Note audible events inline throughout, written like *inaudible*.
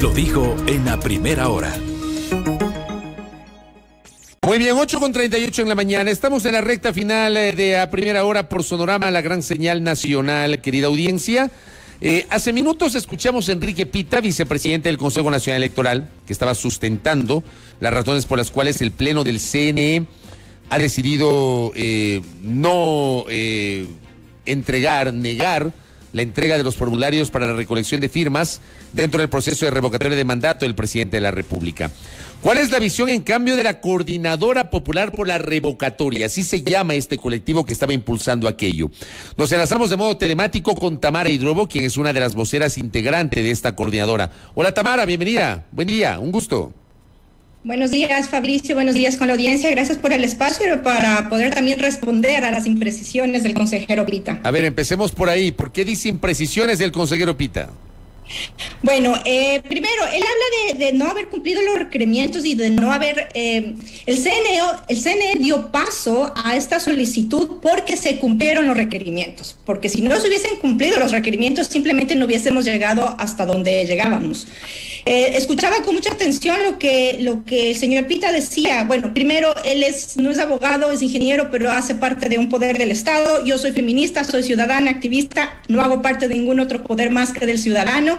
lo dijo en la primera hora. Muy bien, 8 con 38 en la mañana. Estamos en la recta final eh, de a primera hora por Sonorama, la gran señal nacional, querida audiencia. Eh, hace minutos escuchamos a Enrique Pita, vicepresidente del Consejo Nacional Electoral, que estaba sustentando las razones por las cuales el Pleno del CNE ha decidido eh, no entregar, negar la entrega de los formularios para la recolección de firmas dentro del proceso de revocatoria de mandato del presidente de la República. ¿Cuál es la visión, en cambio, de la Coordinadora Popular por la Revocatoria? Así se llama este colectivo que estaba impulsando aquello. Nos enlazamos de modo telemático con Tamara Hidrobo, quien es una de las voceras integrantes de esta coordinadora. Hola Tamara, bienvenida. Buen día, un gusto. Buenos días, Fabricio. Buenos días con la audiencia. Gracias por el espacio para poder también responder a las imprecisiones del consejero Pita. A ver, empecemos por ahí. ¿Por qué dice imprecisiones del consejero Pita? Bueno, eh, primero, él habla de, no haber cumplido los requerimientos y de no haber... Eh, el, CNE, el CNE dio paso a esta solicitud porque se cumplieron los requerimientos, porque si no se hubiesen cumplido los requerimientos, simplemente no hubiésemos llegado hasta donde llegábamos. Eh, escuchaba con mucha atención lo que, lo que el señor Pita decía. Bueno, primero, él es, no es abogado, es ingeniero, pero hace parte de un poder del Estado. Yo soy feminista, soy ciudadana, activista, no hago parte de ningún otro poder más que del ciudadano.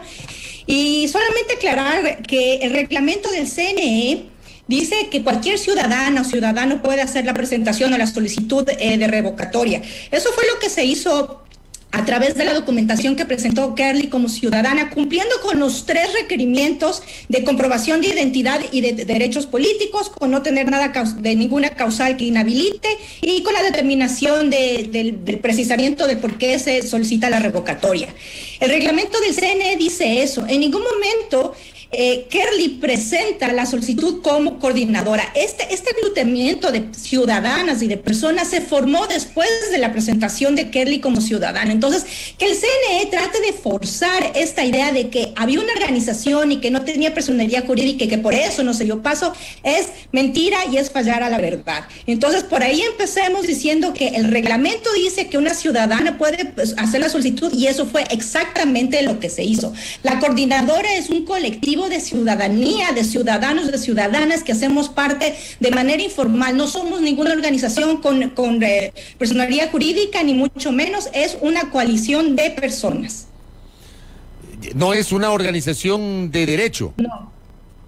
Y solamente aclarar que el reglamento del CNE dice que cualquier ciudadana o ciudadano puede hacer la presentación o la solicitud eh, de revocatoria. Eso fue lo que se hizo a través de la documentación que presentó Kerly como ciudadana, cumpliendo con los tres requerimientos de comprobación de identidad y de, derechos políticos, con no tener nada de ninguna causal que inhabilite y con la determinación del, precisamiento de por qué se solicita la revocatoria. El reglamento del CNE dice eso. En ningún momento eh, Kerly presenta la solicitud como coordinadora. Este, este aglutinamiento de ciudadanas y de personas se formó después de la presentación de Kerly como ciudadana. Entonces, que el CNE trate de forzar esta idea de que había una organización y que no tenía personalidad jurídica y que por eso no se dio paso, es mentira y es fallar a la verdad. Entonces, por ahí empecemos diciendo que el reglamento dice que una ciudadana puede pues, hacer la solicitud y eso fue exactamente lo que se hizo. La coordinadora es un colectivo de ciudadanía, de ciudadanos, de ciudadanas que hacemos parte de manera informal. No somos ninguna organización con, con eh, personalidad jurídica, ni mucho menos. Es una coalición de personas. No es una organización de derecho. No,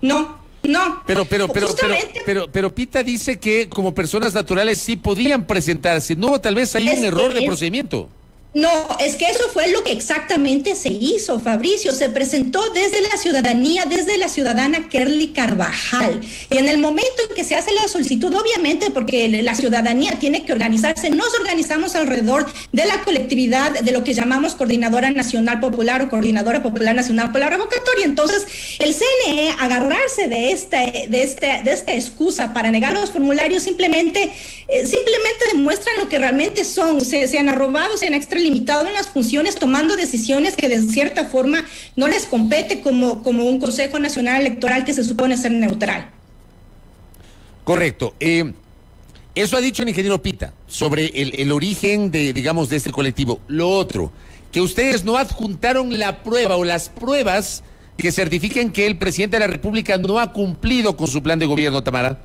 no, no. Pero, pero, pero, pero, pero, pero, Pita dice que como personas naturales sí podían presentarse. No, tal vez hay un error de procedimiento. No, es que eso fue lo que exactamente se hizo, Fabricio. Se presentó desde la ciudadanía, desde la ciudadana Kerly Carvajal. Y en el momento en que se hace la solicitud, obviamente, porque la ciudadanía tiene que organizarse, nos organizamos alrededor de la colectividad de lo que llamamos Coordinadora Nacional Popular o Coordinadora Popular Nacional por la Revocatoria. Entonces, el CNE, agarrarse de esta, de este, de esta excusa para negar los formularios, simplemente, eh, simplemente demuestran lo que realmente son. Se, se han arrobado, se han extraído limitado en las funciones, tomando decisiones que de cierta forma no les compete como, como un Consejo Nacional Electoral que se supone ser neutral. Correcto. Eh, eso ha dicho el ingeniero Pita sobre el, el, origen de, digamos, de este colectivo. Lo otro, que ustedes no adjuntaron la prueba o las pruebas que certifiquen que el presidente de la República no ha cumplido con su plan de gobierno, Tamara.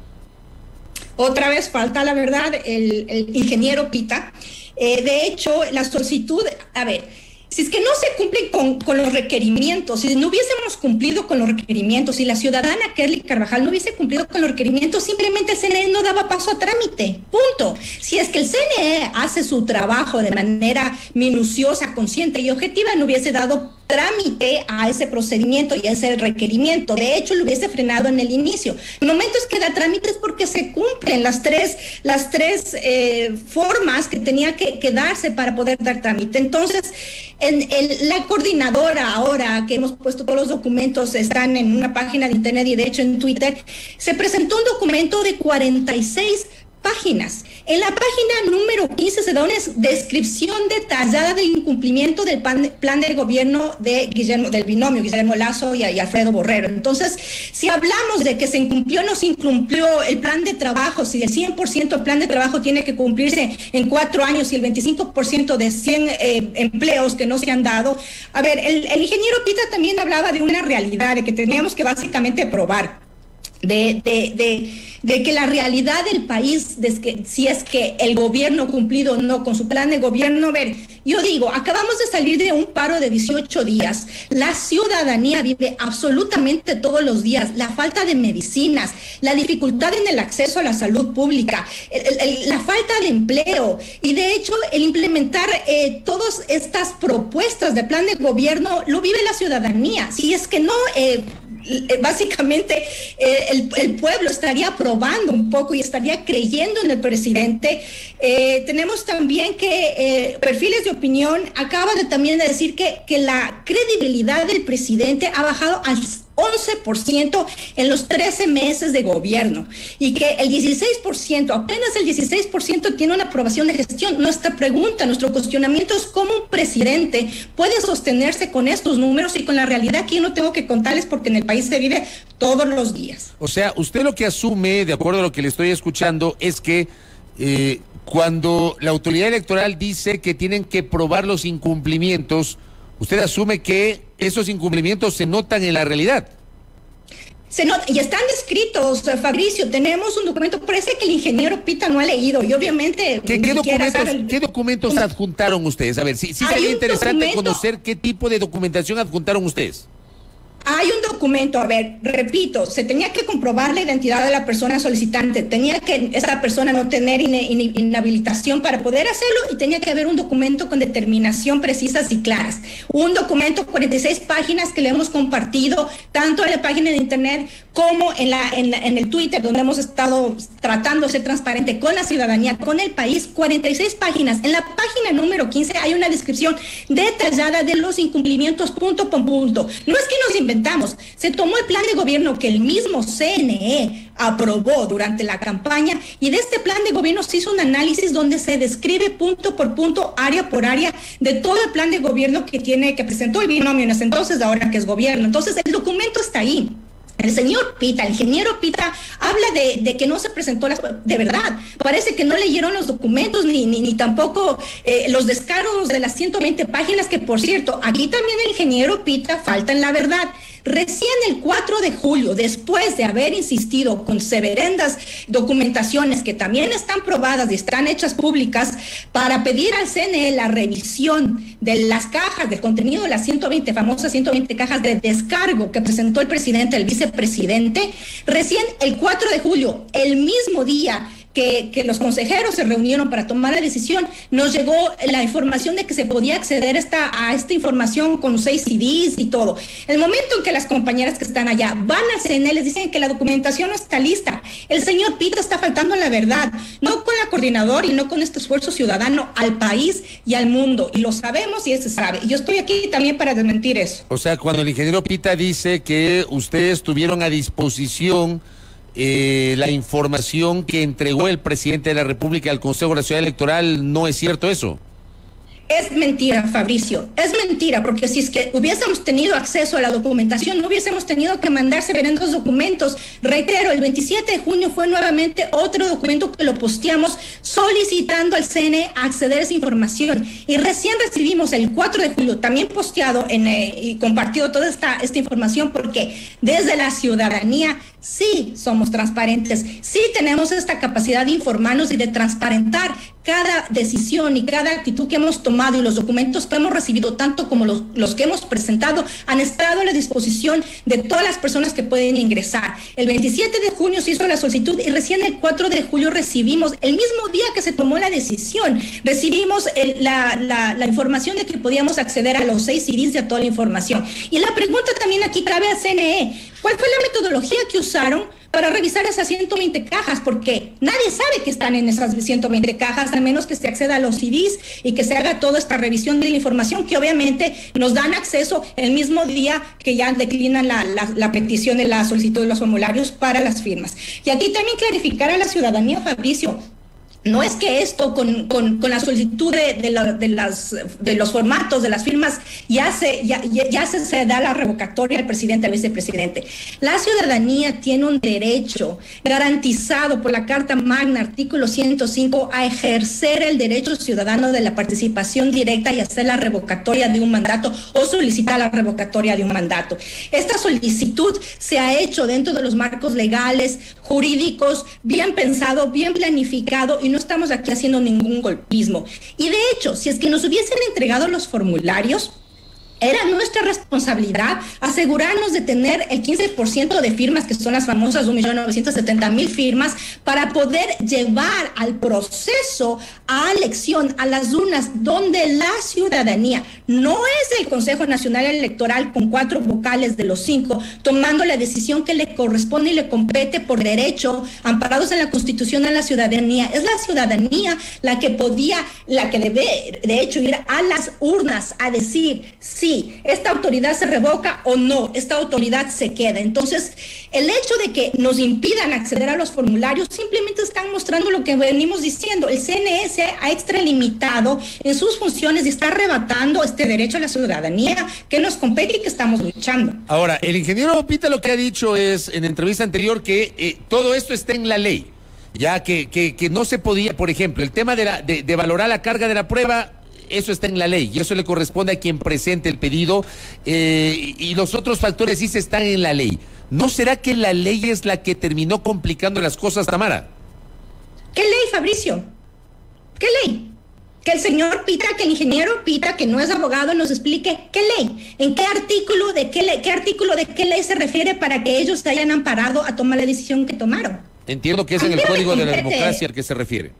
Otra vez falta, la verdad, el, el ingeniero Pita. Eh, de hecho, la solicitud, a ver, si es que no se cumplen con, los requerimientos, si no hubiésemos cumplido con los requerimientos, si la ciudadana Kerly Carvajal no hubiese cumplido con los requerimientos, simplemente el CNE no daba paso a trámite. Punto. Si es que el CNE hace su trabajo de manera minuciosa, consciente y objetiva, no hubiese dado trámite a ese procedimiento y a ese requerimiento. De hecho, lo hubiese frenado en el inicio. El momento es que da trámite es porque se cumplen las tres, las tres eh, formas que tenía que, que darse para poder dar trámite. Entonces, en la coordinadora ahora que hemos puesto todos los documentos, están en una página de internet y de hecho en Twitter, se presentó un documento de 46 páginas. En la página número 15 se da una descripción detallada del incumplimiento del plan, del gobierno de Guillermo, del binomio Guillermo Lazo y, Alfredo Borrero. Entonces, si hablamos de que se incumplió o no se incumplió el plan de trabajo, si el 100% del plan de trabajo tiene que cumplirse en cuatro años y el 25% de 100 eh, empleos que no se han dado, a ver, el, el ingeniero Pita también hablaba de una realidad, de que teníamos que básicamente probar de, de, de, que la realidad del país, que, si es que el gobierno cumplido o no con su plan de gobierno, a ver, yo digo, acabamos de salir de un paro de 18 días, la ciudadanía vive absolutamente todos los días, la falta de medicinas, la dificultad en el acceso a la salud pública, la falta de empleo y de hecho el implementar eh, todas estas propuestas de plan de gobierno lo vive la ciudadanía. Si es que no... Eh, básicamente eh, el, pueblo estaría aprobando un poco y estaría creyendo en el presidente. Eh, tenemos también que perfiles de opinión acaba de también de decir que, que la credibilidad del presidente ha bajado al 11% en los 13 meses de gobierno y que el 16%, apenas el 16% tiene una aprobación de gestión. Nuestra pregunta, nuestro cuestionamiento es cómo un presidente puede sostenerse con estos números y con la realidad que yo no tengo que contarles porque en el país se vive todos los días. O sea, usted lo que asume, de acuerdo a lo que le estoy escuchando, es que eh, cuando la autoridad electoral dice que tienen que probar los incumplimientos, usted asume que esos incumplimientos se notan en la realidad. Se nota, y están escritos, Fabricio, tenemos un documento, parece que el ingeniero Pita no ha leído y obviamente... ¿Qué, documentos, adjuntaron ustedes? A ver, sí, sí sería interesante conocer qué tipo de documentación adjuntaron ustedes. Hay un documento, a ver, repito, se tenía que comprobar la identidad de la persona solicitante, tenía que esa persona no tener inhabilitación para poder hacerlo y tenía que haber un documento con determinación precisas y claras. Un documento, 46 páginas que le hemos compartido tanto en la página de internet como en, la, en, en el Twitter, donde hemos estado tratando de ser transparente con la ciudadanía, con el país, 46 páginas. En la página número 15 hay una descripción detallada de los incumplimientos punto por punto. No es que nos inventemos se tomó el plan de gobierno que el mismo CNE aprobó durante la campaña y de este plan de gobierno se hizo un análisis donde se describe punto por punto, área por área, de todo el plan de gobierno que tiene, que presentó el binomio en ese entonces, ahora que es gobierno. Entonces, el documento está ahí. El señor Pita, el ingeniero Pita, habla de, que no se presentó las... De verdad, parece que no leyeron los documentos ni, ni, tampoco eh, los descargos de las 120 páginas, que por cierto, aquí también el ingeniero Pita falta en la verdad. Recién el 4 de julio, después de haber insistido con severendas documentaciones que también están probadas y están hechas públicas, para pedir al CNE la revisión de las cajas, del contenido de las 120, famosas 120 cajas de descargo que presentó el presidente, el vicepresidente, recién el 4 de julio, el mismo día que, los consejeros se reunieron para tomar la decisión, nos llegó la información de que se podía acceder esta, a esta información con seis CDs y todo. El momento en que las compañeras que están allá van al CNE, les dicen que la documentación no está lista. El señor Pito está faltando la verdad, no con la coordinadora y no con este esfuerzo ciudadano al país y al mundo. Y lo sabemos y se sabe. Yo estoy aquí también para desmentir eso. O sea, cuando el ingeniero Pita dice que ustedes tuvieron a disposición eh, la información que entregó el presidente de la República al Consejo Nacional Electoral, ¿no es cierto eso? Es mentira, Fabricio, es mentira, porque si es que hubiésemos tenido acceso a la documentación, no hubiésemos tenido que mandar severendos documentos. Reitero, el 27 de junio fue nuevamente otro documento que lo posteamos solicitando al CNE acceder a esa información. Y recién recibimos el 4 de julio, también posteado eh, y compartido toda esta, esta información, porque desde la ciudadanía sí somos transparentes, sí tenemos esta capacidad de informarnos y de transparentar cada decisión y cada actitud que hemos tomado y los documentos que hemos recibido, tanto como los, los, que hemos presentado, han estado a la disposición de todas las personas que pueden ingresar. El 27 de junio se hizo la solicitud y recién el 4 de julio recibimos, el mismo día que se tomó la decisión, recibimos la, la, la, información de que podíamos acceder a los seis CDs a toda la información. Y la pregunta también aquí cabe a CNE, ¿cuál fue la metodología que usaron? Para revisar esas 120 cajas, porque nadie sabe que están en esas 120 cajas, a menos que se acceda a los CDs y que se haga toda esta revisión de la información que obviamente nos dan acceso el mismo día que ya declinan la, la petición de la solicitud de los formularios para las firmas. Y aquí también clarificar a la ciudadanía, Fabricio, no es que esto con, con, con la solicitud de, de, las, de los formatos, de las firmas, ya se, ya, ya se, se, da la revocatoria al presidente, al vicepresidente. La ciudadanía tiene un derecho garantizado por la Carta Magna, artículo 105, a ejercer el derecho ciudadano de la participación directa y hacer la revocatoria de un mandato o solicitar la revocatoria de un mandato. Esta solicitud se ha hecho dentro de los marcos legales, jurídicos, bien pensado, bien planificado y no estamos aquí haciendo ningún golpismo. Y de hecho, si es que nos hubiesen entregado los formularios, era nuestra responsabilidad asegurarnos de tener el 15% de firmas, que son las famosas 1.970.000 firmas, para poder llevar al proceso a elección, a las urnas, donde la ciudadanía, no es el Consejo Nacional Electoral con cuatro vocales de los cinco, tomando la decisión que le corresponde y le compete por derecho, amparados en la Constitución a la ciudadanía. Es la ciudadanía la que podía, la que debe, de hecho, ir a las urnas a decir si sí, esta autoridad se revoca o no, esta autoridad se queda. Entonces, el hecho de que nos impidan acceder a los formularios simplemente están mostrando lo que venimos diciendo. El CNE se ha extralimitado en sus funciones y está arrebatando este derecho a la ciudadanía que nos compete y que estamos luchando. Ahora, el ingeniero Pita lo que ha dicho es en entrevista anterior que eh, todo esto está en la ley ya que, que, que, no se podía, por ejemplo, el tema de, la, de, de, valorar la carga de la prueba eso está en la ley y eso le corresponde a quien presente el pedido eh, y los otros factores sí se están en la ley. ¿No será que la ley es la que terminó complicando las cosas, Tamara? ¿Qué ley, Fabricio? ¿Qué ley? Que el señor Pita, que el ingeniero Pita, que no es abogado, nos explique qué ley, en qué artículo de qué, ley, qué artículo de qué ley se refiere para que ellos se hayan amparado a tomar la decisión que tomaron. Entiendo que es en el Código de la Democracia al que se refiere.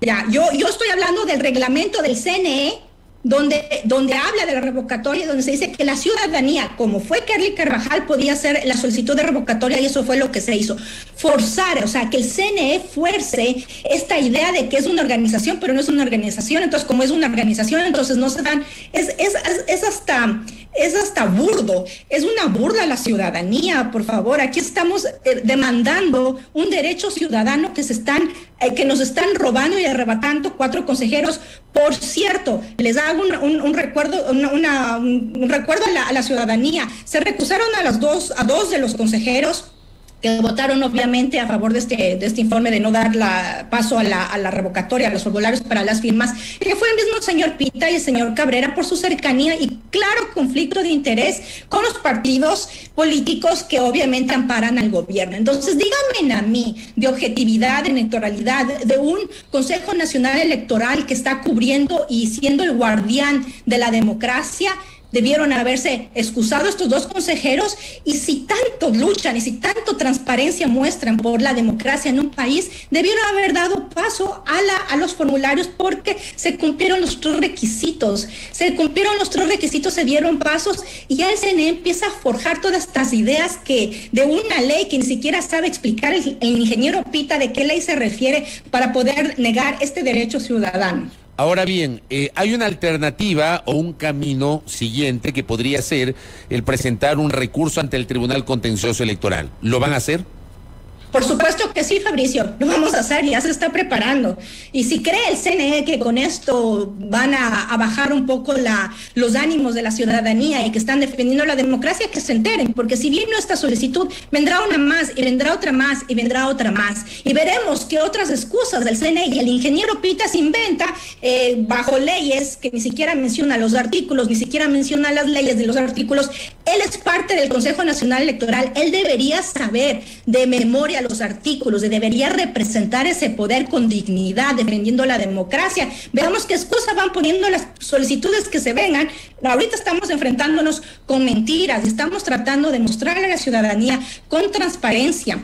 Ya, yo, yo estoy hablando del reglamento del CNE, donde, donde habla de la revocatoria, donde se dice que la ciudadanía, como fue Kerly Carvajal, podía hacer la solicitud de revocatoria y eso fue lo que se hizo. Forzar, o sea, que el CNE fuerce esta idea de que es una organización, pero no es una organización, entonces como es una organización, entonces no se dan, es, es, es hasta es hasta burdo, es una burla a la ciudadanía, por favor. Aquí estamos eh, demandando un derecho ciudadano que se están, eh, que nos están robando y arrebatando cuatro consejeros. Por cierto, les hago un, un, recuerdo, un recuerdo a la, a la ciudadanía. Se recusaron a las dos, a dos de los consejeros que votaron obviamente a favor de este, de este informe de no dar la, paso a la, a la revocatoria, a los formularios para las firmas, que fue el mismo señor Pita y el señor Cabrera por su cercanía y claro conflicto de interés con los partidos políticos que obviamente amparan al gobierno. Entonces, díganme a mí de objetividad, de neutralidad, de un Consejo Nacional Electoral que está cubriendo y siendo el guardián de la democracia, debieron haberse excusado estos dos consejeros y si tanto luchan y si tanto transparencia muestran por la democracia en un país, debieron haber dado paso a, la, los formularios porque se cumplieron los tres requisitos, se cumplieron los tres requisitos, se dieron pasos y ya el CNE empieza a forjar todas estas ideas que de una ley que ni siquiera sabe explicar el ingeniero Pita de qué ley se refiere para poder negar este derecho ciudadano. Ahora bien, eh, hay una alternativa o un camino siguiente que podría ser el presentar un recurso ante el Tribunal Contencioso Electoral. ¿Lo van a hacer? Por supuesto que sí, Fabricio, lo vamos a hacer, ya se está preparando. Y si cree el CNE que con esto van a, bajar un poco los ánimos de la ciudadanía y que están defendiendo la democracia, que se enteren, porque si viene esta solicitud, vendrá una más y vendrá otra más y vendrá otra más. Y veremos que otras excusas del CNE y el ingeniero Pita se inventa eh, bajo leyes que ni siquiera menciona los artículos, ni siquiera menciona las leyes de los artículos. Él es parte del Consejo Nacional Electoral, él debería saber de memoria a los artículos y debería representar ese poder con dignidad, defendiendo la democracia. Veamos qué excusas van poniendo las solicitudes que se vengan. Ahorita estamos enfrentándonos con mentiras, estamos tratando de mostrarle a la ciudadanía con transparencia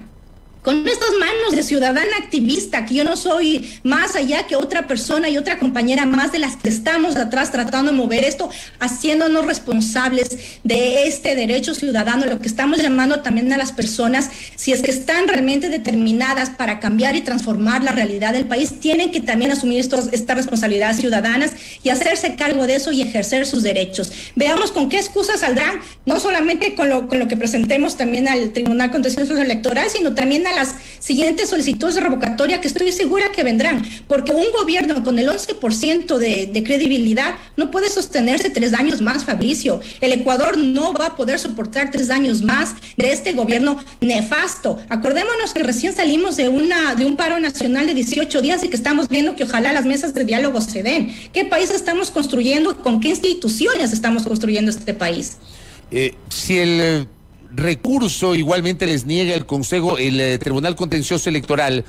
con estas manos de ciudadana activista, que yo no soy más allá que otra persona y otra compañera más de las que estamos atrás tratando de mover esto, haciéndonos responsables de este derecho ciudadano, lo que estamos llamando también a las personas, si es que están realmente determinadas para cambiar y transformar la realidad del país, tienen que también asumir estos, estas responsabilidades ciudadanas y hacerse cargo de eso y ejercer sus derechos. Veamos con qué excusas saldrán, no solamente con lo, con lo que presentemos también al Tribunal Contencioso Electoral, sino también a las siguientes solicitudes de revocatoria que estoy segura que vendrán, porque un gobierno con el 11% de, de credibilidad no puede sostenerse tres años más, Fabricio. El Ecuador no va a poder soportar tres años más de este gobierno nefasto. Acordémonos que recién salimos de, una, de un paro nacional de 18 días y que estamos viendo que ojalá las mesas de diálogo se den. ¿Qué país estamos construyendo? ¿Con qué instituciones estamos construyendo este país? Eh, si el eh, recurso igualmente les niega el Consejo, el eh, Tribunal Contencioso Electoral,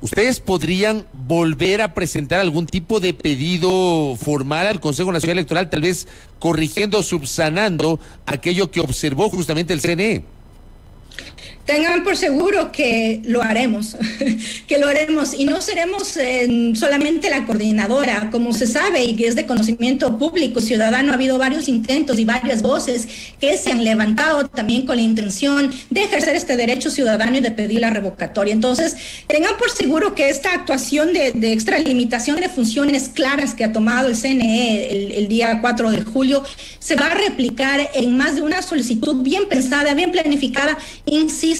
¿ustedes podrían volver a presentar algún tipo de pedido formal al Consejo Nacional Electoral, tal vez corrigiendo, subsanando aquello que observó justamente el CNE? Tengan por seguro que lo haremos, *laughs* que lo haremos y no seremos eh, solamente la coordinadora, como se sabe y que es de conocimiento público ciudadano, ha habido varios intentos y varias voces que se han levantado también con la intención de ejercer este derecho ciudadano y de pedir la revocatoria. Entonces, tengan por seguro que esta actuación de, de extralimitación de funciones claras que ha tomado el CNE el, el día 4 de julio se va a replicar en más de una solicitud bien pensada, bien planificada, insisto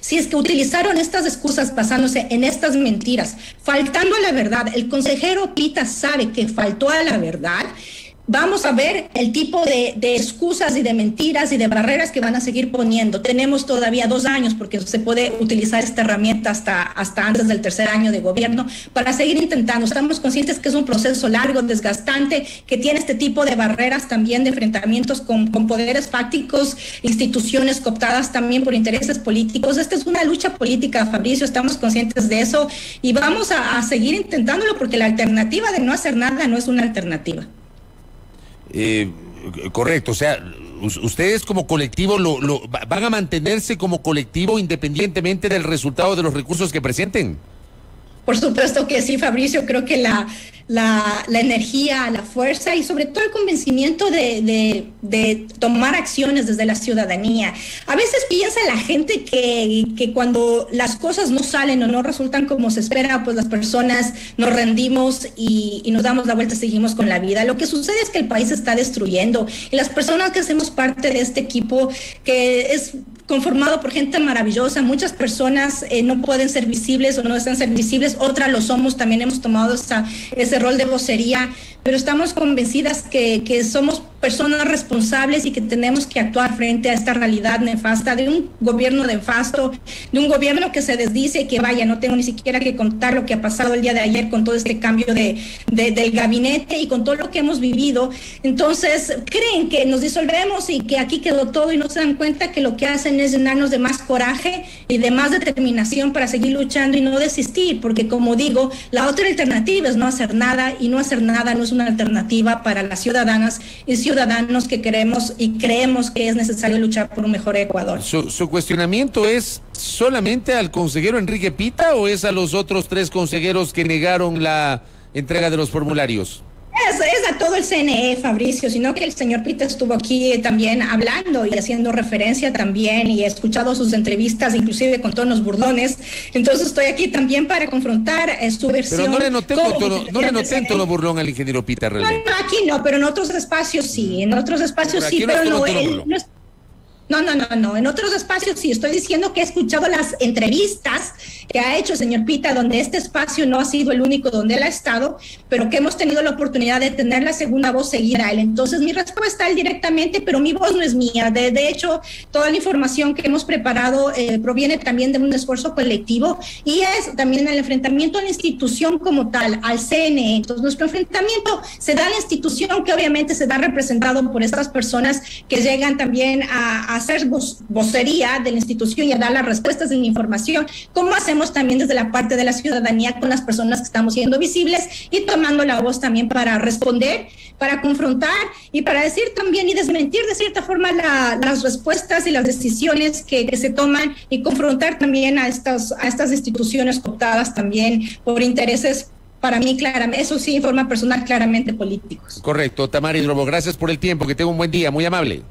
si es que utilizaron estas excusas basándose en estas mentiras, faltando a la verdad, el consejero Pita sabe que faltó a la verdad Vamos a ver el tipo de, de, excusas y de mentiras y de barreras que van a seguir poniendo. Tenemos todavía dos años porque se puede utilizar esta herramienta hasta, antes del tercer año de gobierno para seguir intentando. Estamos conscientes que es un proceso largo, desgastante, que tiene este tipo de barreras también de enfrentamientos con, con poderes fácticos, instituciones cooptadas también por intereses políticos. Esta es una lucha política, Fabricio, estamos conscientes de eso y vamos a, a seguir intentándolo porque la alternativa de no hacer nada no es una alternativa. Eh, correcto, o sea, ustedes como colectivo lo, lo, van a mantenerse como colectivo independientemente del resultado de los recursos que presenten. Por supuesto que sí, Fabricio. Creo que la, la, energía, la fuerza y sobre todo el convencimiento de, de, de, tomar acciones desde la ciudadanía. A veces piensa la gente que, que, cuando las cosas no salen o no resultan como se espera, pues las personas nos rendimos y, y nos damos la vuelta y seguimos con la vida. Lo que sucede es que el país se está destruyendo y las personas que hacemos parte de este equipo, que es conformado por gente maravillosa, muchas personas eh, no pueden ser visibles o no están ser visibles, otras lo somos, también hemos tomado esa, ese rol de vocería, pero estamos convencidas que, que, somos personas responsables y que tenemos que actuar frente a esta realidad nefasta de un gobierno nefasto, de un gobierno que se desdice y que vaya, no tengo ni siquiera que contar lo que ha pasado el día de ayer con todo este cambio de, de, del gabinete y con todo lo que hemos vivido. Entonces, creen que nos disolvemos y que aquí quedó todo y no se dan cuenta que lo que hacen es llenarnos de más coraje y de más determinación para seguir luchando y no desistir, porque como digo, la otra alternativa es no hacer nada y no hacer nada no es una alternativa para las ciudadanas y ciudadanos que queremos y creemos que es necesario luchar por un mejor Ecuador. Su, cuestionamiento es solamente al consejero Enrique Pita o es a los otros tres consejeros que negaron la entrega de los formularios? Es, es, a todo el CNE, Fabricio, sino que el señor Pita estuvo aquí también hablando y haciendo referencia también y he escuchado sus entrevistas, inclusive con tonos burdones. Entonces estoy aquí también para confrontar eh, su versión. Pero no le noté, tono, no le noté en tono burlón al ingeniero Pita realmente. No, no, aquí no, pero en otros espacios sí, en otros espacios sí, pero no, él, no es, no, no, no, no. En otros espacios sí. Estoy diciendo que he escuchado las entrevistas que ha hecho señor Pita, donde este espacio no ha sido el único donde él ha estado, pero que hemos tenido la oportunidad de tener la segunda voz seguida a él. Entonces, mi respuesta a él directamente, pero mi voz no es mía. De, de hecho, toda la información que hemos preparado eh, proviene también de un esfuerzo colectivo y es también el enfrentamiento a la institución como tal, al CNE. Entonces, nuestro enfrentamiento se da a la institución que obviamente se da representado por estas personas que llegan también a hacer vocería de la institución y a dar las respuestas en información, como hacemos también desde la parte de la ciudadanía con las personas que estamos siendo visibles y tomando la voz también para responder, para confrontar y para decir también y desmentir de cierta forma las respuestas y las decisiones que, se toman y confrontar también a estas, a estas instituciones cooptadas también por intereses para mí, claramente, eso sí, en forma personal, claramente políticos. Correcto. Tamara Hidrobo, gracias por el tiempo. Que tenga un buen día. Muy amable.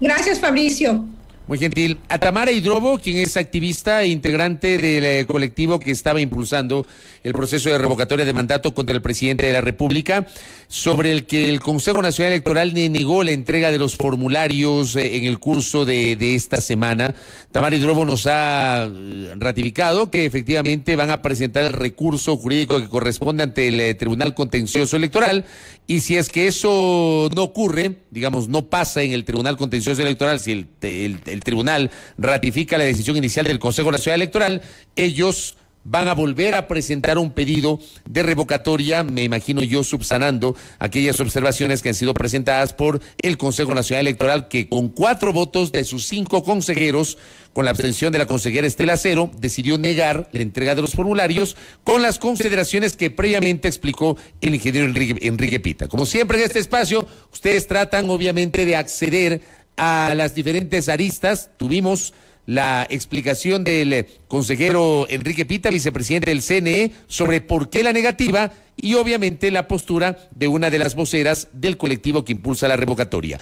Gracias, Fabricio. Muy gentil. A Tamara Hidrobo, quien es activista e integrante del eh, colectivo que estaba impulsando el proceso de revocatoria de mandato contra el presidente de la República, sobre el que el Consejo Nacional Electoral negó la entrega de los formularios eh, en el curso de, esta semana. Tamara Hidrobo nos ha eh, ratificado que efectivamente van a presentar el recurso jurídico que corresponde ante el Tribunal Contencioso Electoral y si es que eso no ocurre, digamos, no pasa en el Tribunal Contencioso Electoral, si el, el, tribunal ratifica la decisión inicial del Consejo Nacional Electoral, ellos van a volver a presentar un pedido de revocatoria, me imagino yo subsanando aquellas observaciones que han sido presentadas por el Consejo Nacional Electoral, que con cuatro votos de sus cinco consejeros con la abstención de la consejera Estela Cero, decidió negar la entrega de los formularios con las consideraciones que previamente explicó el ingeniero Enrique, Enrique Pita. Como siempre en este espacio, ustedes tratan obviamente de acceder a las diferentes aristas. Tuvimos la explicación del consejero Enrique Pita, vicepresidente del CNE, sobre por qué la negativa y obviamente la postura de una de las voceras del colectivo que impulsa la revocatoria.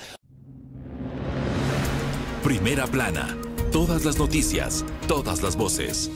Primera plana. Todas las noticias, todas las voces.